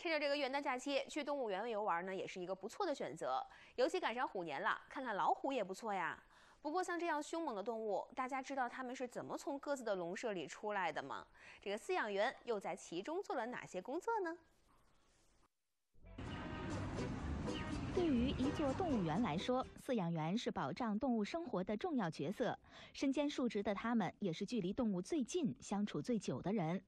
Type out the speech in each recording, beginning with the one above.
趁着这个元旦假期去动物园游玩呢，也是一个不错的选择。尤其赶上虎年了，看看老虎也不错呀。不过像这样凶猛的动物，大家知道它们是怎么从各自的笼舍里出来的吗？这个饲养员又在其中做了哪些工作呢？对于一座动物园来说，饲养员是保障动物生活的重要角色。身兼数职的他们，也是距离动物最近、相处最久的人。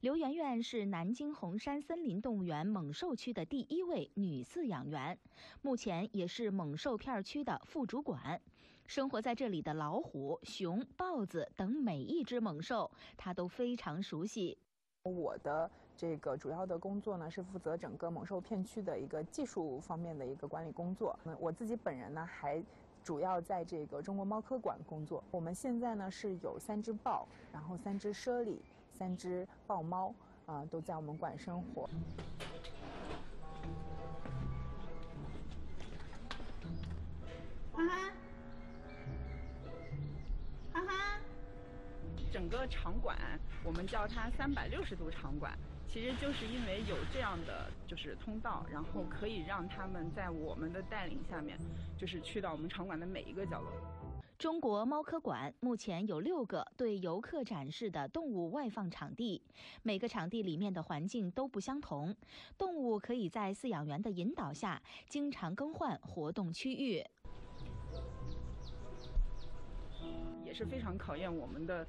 刘媛媛是南京红山森林动物园猛兽区的第一位女饲养员，目前也是猛兽片区的副主管。生活在这里的老虎、熊、豹子等每一只猛兽，她都非常熟悉。我的这个主要的工作呢，是负责整个猛兽片区的一个技术方面的一个管理工作。那我自己本人呢，还主要在这个中国猫科馆工作。我们现在呢是有三只豹，然后三只猞猁，三只豹猫，啊，都在我们馆生活。哈哈，哈哈。整个场馆，我们叫它三百六十度场馆，其实就是因为有这样的就是通道，然后可以让他们在我们的带领下面，就是去到我们场馆的每一个角落。中国猫科馆目前有六个对游客展示的动物外放场地，每个场地里面的环境都不相同，动物可以在饲养员的引导下，经常更换活动区域，也是非常考验我们的。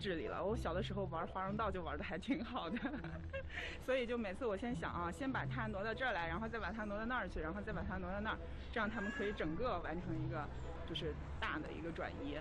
智力了。我小的时候玩华容道就玩的还挺好的，所以就每次我先想啊，先把它挪到这儿来，然后再把它挪到那儿去，然后再把它挪到那儿，这样它们可以整个完成一个就是大的一个转移。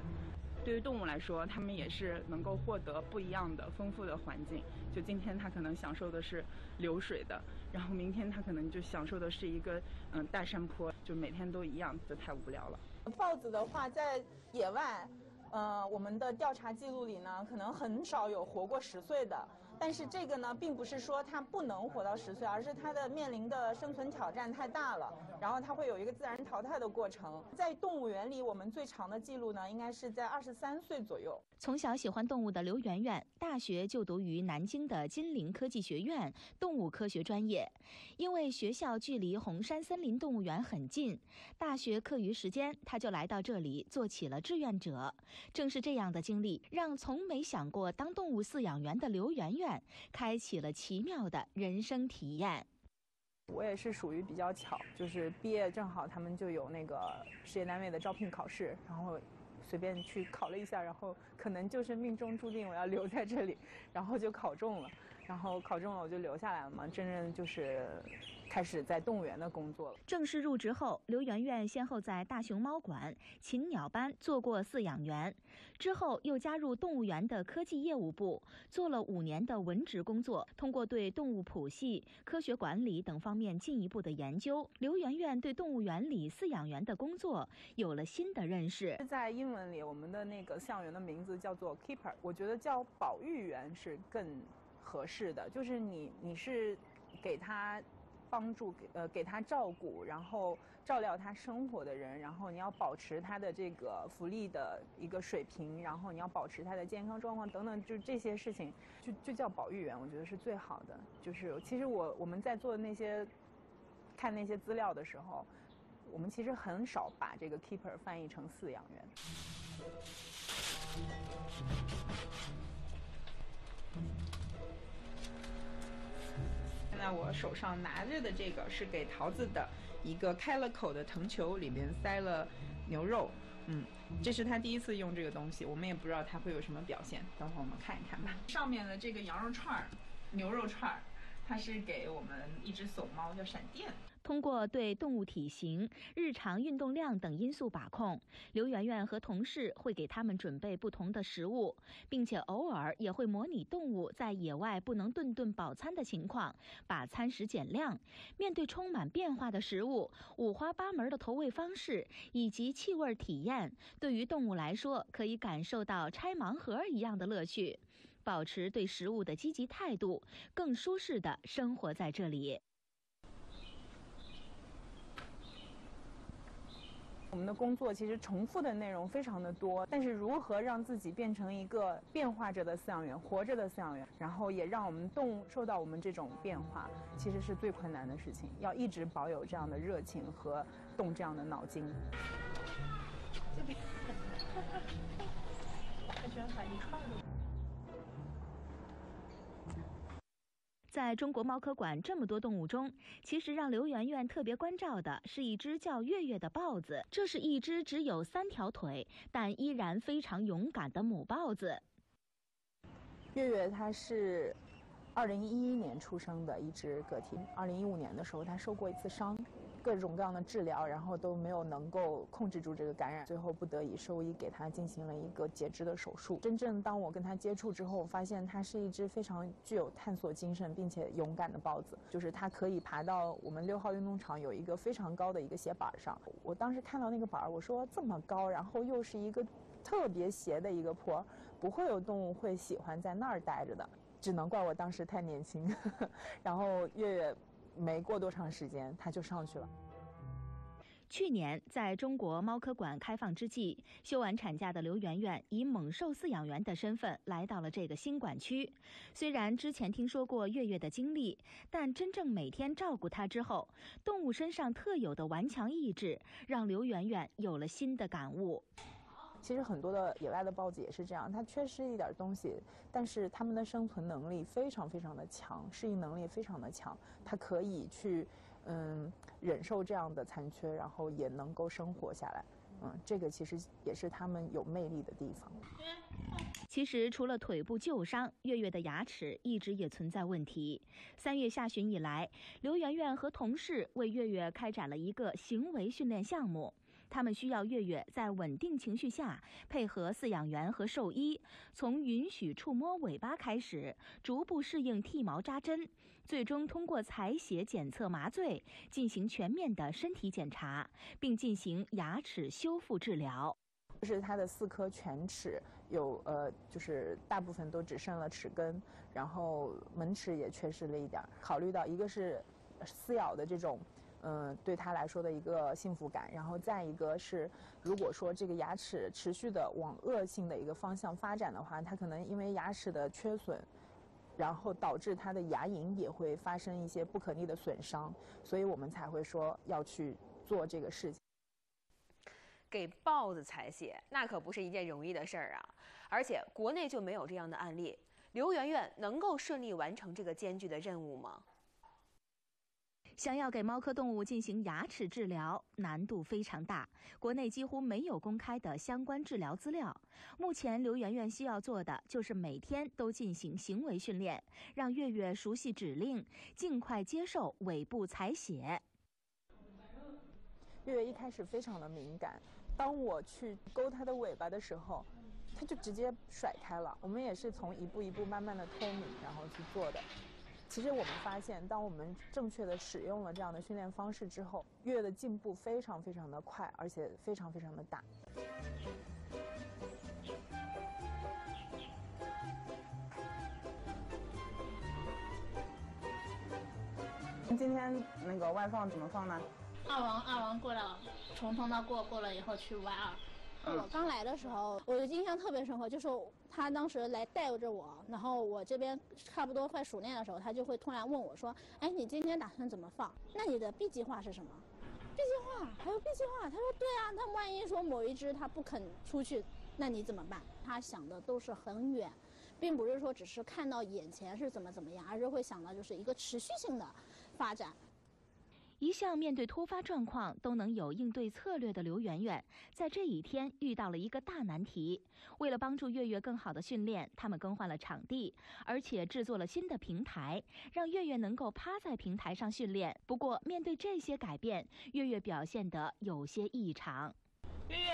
对于动物来说，它们也是能够获得不一样的丰富的环境。就今天它可能享受的是流水的，然后明天它可能就享受的是一个嗯大山坡，就每天都一样，就太无聊了。豹子的话，在野外。呃，我们的调查记录里呢，可能很少有活过十岁的。但是这个呢，并不是说它不能活到十岁，而是它的面临的生存挑战太大了，然后它会有一个自然淘汰的过程。在动物园里，我们最长的记录呢，应该是在二十三岁左右。从小喜欢动物的刘媛媛，大学就读于南京的金陵科技学院动物科学专业。因为学校距离红山森林动物园很近，大学课余时间，她就来到这里做起了志愿者。正是这样的经历，让从没想过当动物饲养员的刘媛媛。开启了奇妙的人生体验。我也是属于比较巧，就是毕业正好他们就有那个事业单位的招聘考试，然后随便去考了一下，然后可能就是命中注定我要留在这里，然后就考中了。然后考中了，我就留下来了嘛，真正就是开始在动物园的工作了。正式入职后，刘媛媛先后在大熊猫馆、禽鸟班做过饲养员，之后又加入动物园的科技业务部，做了五年的文职工作。通过对动物谱系、科学管理等方面进一步的研究，刘媛媛对动物园里饲养员的工作有了新的认识。在英文里，我们的那个饲养员的名字叫做 keeper，我觉得叫保育员是更。合适的就是你，你是给他帮助，呃给他照顾，然后照料他生活的人，然后你要保持他的这个福利的一个水平，然后你要保持他的健康状况等等，就这些事情，就就叫保育员，我觉得是最好的。就是其实我我们在做那些看那些资料的时候，我们其实很少把这个 keeper 翻译成饲养员。那我手上拿着的这个是给桃子的一个开了口的藤球，里面塞了牛肉。嗯，这是他第一次用这个东西，我们也不知道他会有什么表现。等会儿我们看一看吧。上面的这个羊肉串儿、牛肉串儿，它是给我们一只怂猫叫闪电。通过对动物体型、日常运动量等因素把控，刘媛媛和同事会给他们准备不同的食物，并且偶尔也会模拟动物在野外不能顿顿饱餐的情况，把餐食减量。面对充满变化的食物、五花八门的投喂方式以及气味体验，对于动物来说，可以感受到拆盲盒一样的乐趣，保持对食物的积极态度，更舒适的生活在这里。我们的工作其实重复的内容非常的多，但是如何让自己变成一个变化着的饲养员，活着的饲养员，然后也让我们动物受到我们这种变化，其实是最困难的事情。要一直保有这样的热情和动这样的脑筋。这边，他喜欢把一串的。在中国猫科馆这么多动物中，其实让刘媛媛特别关照的是一只叫月月的豹子。这是一只只有三条腿，但依然非常勇敢的母豹子。月月它是二零一一年出生的一只个体，二零一五年的时候它受过一次伤。各种各样的治疗，然后都没有能够控制住这个感染，最后不得已兽医给他进行了一个截肢的手术。真正当我跟他接触之后，我发现它是一只非常具有探索精神并且勇敢的豹子，就是它可以爬到我们六号运动场有一个非常高的一个斜板上。我当时看到那个板儿，我说这么高，然后又是一个特别斜的一个坡，不会有动物会喜欢在那儿待着的，只能怪我当时太年轻。然后月月。没过多长时间，它就上去了。去年，在中国猫科馆开放之际，休完产假的刘媛媛以猛兽饲养员的身份来到了这个新馆区。虽然之前听说过月月的经历，但真正每天照顾它之后，动物身上特有的顽强意志，让刘媛媛有了新的感悟。其实很多的野外的豹子也是这样，它缺失一点东西，但是它们的生存能力非常非常的强，适应能力非常的强，它可以去嗯忍受这样的残缺，然后也能够生活下来。嗯，这个其实也是它们有魅力的地方。其实除了腿部旧伤，月月的牙齿一直也存在问题。三月下旬以来，刘媛媛和同事为月月开展了一个行为训练项目。他们需要月月在稳定情绪下，配合饲养员和兽医，从允许触摸尾巴开始，逐步适应剃毛扎针，最终通过采血检测麻醉，进行全面的身体检查，并进行牙齿修复治疗。就是他的四颗犬齿有呃，就是大部分都只剩了齿根，然后门齿也缺失了一点。考虑到一个是撕咬的这种。嗯，对他来说的一个幸福感，然后再一个是，如果说这个牙齿持续的往恶性的一个方向发展的话，他可能因为牙齿的缺损，然后导致他的牙龈也会发生一些不可逆的损伤，所以我们才会说要去做这个事情。给豹子采血，那可不是一件容易的事儿啊，而且国内就没有这样的案例。刘媛媛能够顺利完成这个艰巨的任务吗？想要给猫科动物进行牙齿治疗，难度非常大。国内几乎没有公开的相关治疗资料。目前，刘媛媛需要做的就是每天都进行行为训练，让月月熟悉指令，尽快接受尾部采血。月月一开始非常的敏感，当我去勾它的尾巴的时候，它就直接甩开了。我们也是从一步一步慢慢的脱敏，然后去做的。其实我们发现，当我们正确的使用了这样的训练方式之后，月月的进步非常非常的快，而且非常非常的大。今天那个外放怎么放呢？二王二王过了，从通道过过了以后去 Y 二。我刚来的时候，我的印象特别深刻，就是他当时来带着我，然后我这边差不多快熟练的时候，他就会突然问我说：“哎，你今天打算怎么放？那你的 B 计划是什么？”B 计划还有 B 计划？他说：“对啊，那万一说某一只它不肯出去，那你怎么办？”他想的都是很远，并不是说只是看到眼前是怎么怎么样，而是会想到就是一个持续性的发展。一向面对突发状况都能有应对策略的刘媛媛，在这一天遇到了一个大难题。为了帮助月月更好的训练，他们更换了场地，而且制作了新的平台，让月月能够趴在平台上训练。不过，面对这些改变，月月表现得有些异常。月月，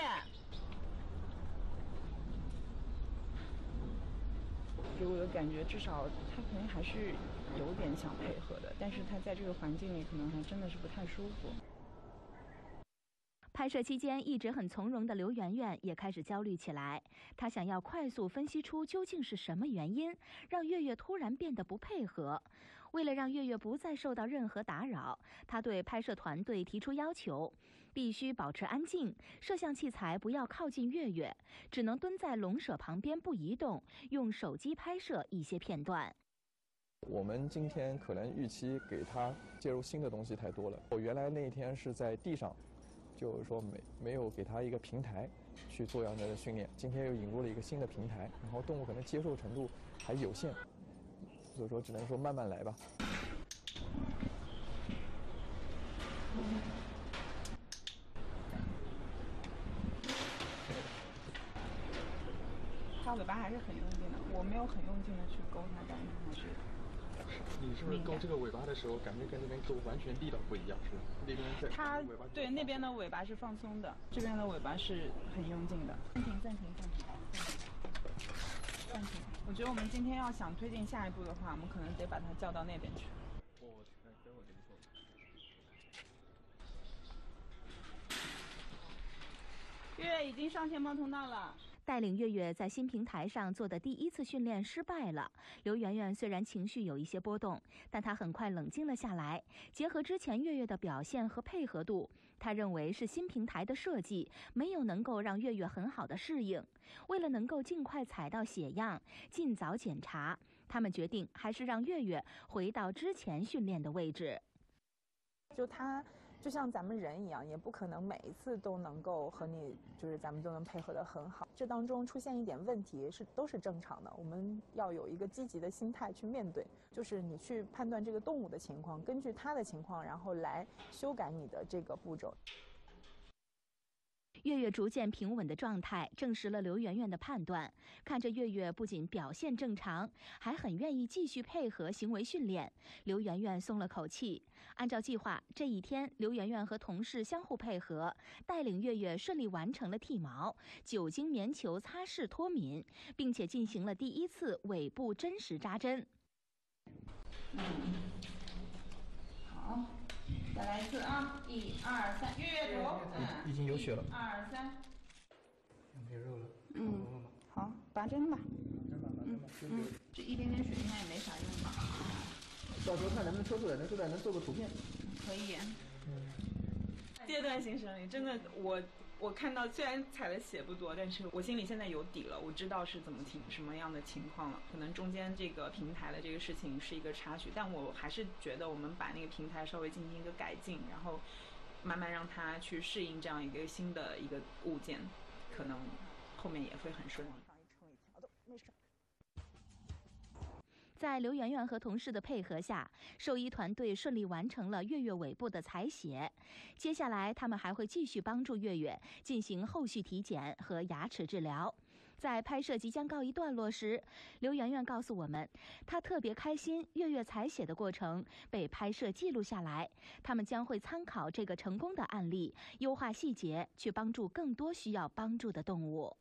给我的感觉，至少他可能还是。有点想配合的，但是他在这个环境里可能还真的是不太舒服。拍摄期间一直很从容的刘媛媛也开始焦虑起来，她想要快速分析出究竟是什么原因让月月突然变得不配合。为了让月月不再受到任何打扰，他对拍摄团队提出要求：必须保持安静，摄像器材不要靠近月月，只能蹲在笼舍旁边不移动，用手机拍摄一些片段。我们今天可能预期给他介入新的东西太多了。我原来那一天是在地上，就是说没没有给他一个平台去做这样的训练。今天又引入了一个新的平台，然后动物可能接受程度还有限，所以说只能说慢慢来吧。它尾巴还是很用劲的，我没有很用劲的去勾它，感觉它是。你是不是勾这个尾巴的时候，感觉跟那边勾完全力道不一样，是吧？那边在它尾巴对那边的尾巴是放松的，这边的尾巴是很用劲的。暂停，暂停，暂停，暂停。我觉得我们今天要想推进下一步的话，我们可能得把他叫到那边去。月月已经上天猫通道了。带领月月在新平台上做的第一次训练失败了。刘媛媛虽然情绪有一些波动，但她很快冷静了下来。结合之前月月的表现和配合度，她认为是新平台的设计没有能够让月月很好的适应。为了能够尽快采到血样，尽早检查，他们决定还是让月月回到之前训练的位置。就它就像咱们人一样，也不可能每一次都能够和你就是咱们都能配合得很好。这当中出现一点问题是都是正常的，我们要有一个积极的心态去面对。就是你去判断这个动物的情况，根据它的情况，然后来修改你的这个步骤。月月逐渐平稳的状态，证实了刘媛媛的判断。看着月月不仅表现正常，还很愿意继续配合行为训练，刘媛媛松了口气。按照计划，这一天，刘媛媛和同事相互配合，带领月月顺利完成了剃毛、酒精棉球擦拭脱敏，并且进行了第一次尾部真实扎针。好，再来一次啊！一二三，月月头，嗯，已经有血了一二三，没肉了。嗯，好，拔针吧。嗯嗯，这一点点血应该也没啥用吧？到时候看能不能抽出来，能抽出来能做个图片。可以。嗯阶段性生理真的，我我看到虽然踩的血不多，但是我心里现在有底了，我知道是怎么情什么样的情况了。可能中间这个平台的这个事情是一个插曲，但我还是觉得我们把那个平台稍微进行一个改进，然后慢慢让它去适应这样一个新的一个物件，可能后面也会很顺利。在刘媛媛和同事的配合下，兽医团队顺利完成了月月尾部的采血。接下来，他们还会继续帮助月月进行后续体检和牙齿治疗。在拍摄即将告一段落时，刘媛媛告诉我们，她特别开心月月采血的过程被拍摄记录下来。他们将会参考这个成功的案例，优化细节，去帮助更多需要帮助的动物。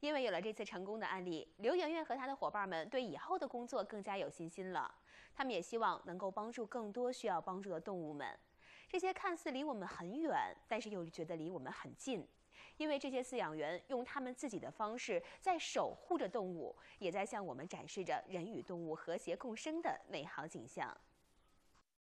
因为有了这次成功的案例，刘媛媛和她的伙伴们对以后的工作更加有信心了。他们也希望能够帮助更多需要帮助的动物们。这些看似离我们很远，但是又觉得离我们很近，因为这些饲养员用他们自己的方式在守护着动物，也在向我们展示着人与动物和谐共生的美好景象。